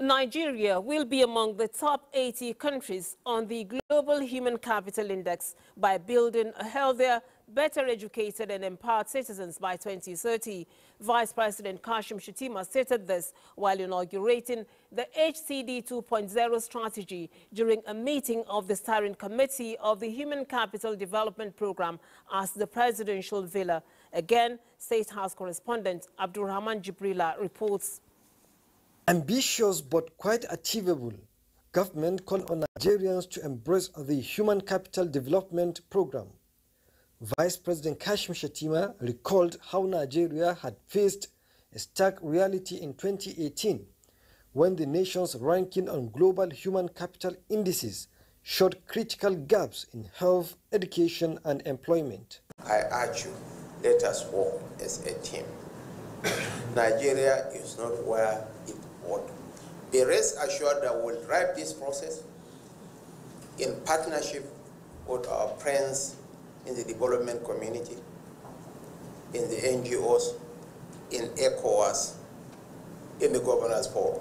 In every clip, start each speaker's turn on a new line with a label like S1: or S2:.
S1: Nigeria will be among the top 80 countries on the Global Human Capital Index by building a healthier, better educated and empowered citizens by 2030. Vice President Kashim Shettima stated this while inaugurating the HCD 2.0 strategy during a meeting of the steering committee of the Human Capital Development Program at the presidential villa. Again, State House correspondent Abdurrahman Jibrila reports.
S2: Ambitious but quite achievable, government called on Nigerians to embrace the Human Capital Development Program. Vice President Kashim Shettima recalled how Nigeria had faced a stark reality in 2018 when the nation's ranking on global human capital indices showed critical gaps in health, education and employment.
S3: I urge you, let us work as a team. Nigeria is not where it be rest assured that we'll drive this process in partnership with our friends in the development community, in the NGOs, in ECOWAS, in the Governors Forum.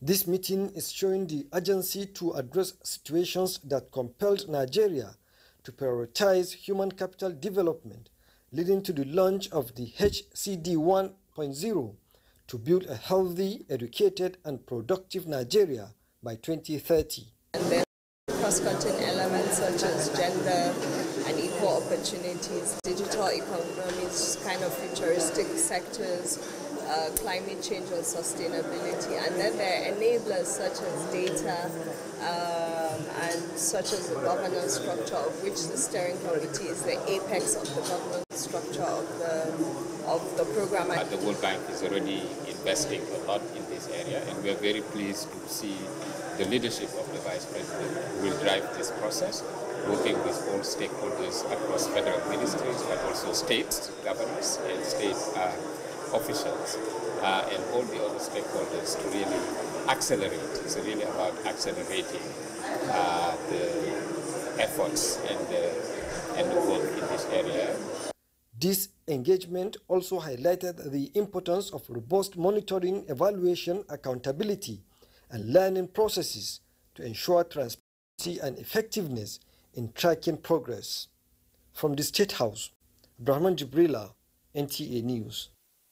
S2: This meeting is showing the urgency to address situations that compelled Nigeria to prioritize human capital development, leading to the launch of the HCD 1.0 to build a healthy, educated, and productive Nigeria by 2030.
S4: And then cross-cutting elements such as gender and equal opportunities, digital economies, kind of futuristic sectors, uh, climate change and sustainability. And then there are enablers such as data um, and such as the governance structure of which the steering committee is the apex of the governance of the of the program.
S5: Uh, the World Bank is already investing a lot in this area and we are very pleased to see the leadership of the Vice President will drive this process, working with all stakeholders across federal ministries but also states, governors and state uh, officials uh, and all the other stakeholders to really accelerate. It's really about accelerating uh, the efforts and the, and the work in this area.
S2: This engagement also highlighted the importance of robust monitoring, evaluation, accountability, and learning processes to ensure transparency and effectiveness in tracking progress. From the State House, Brahman Jibrila, NTA News.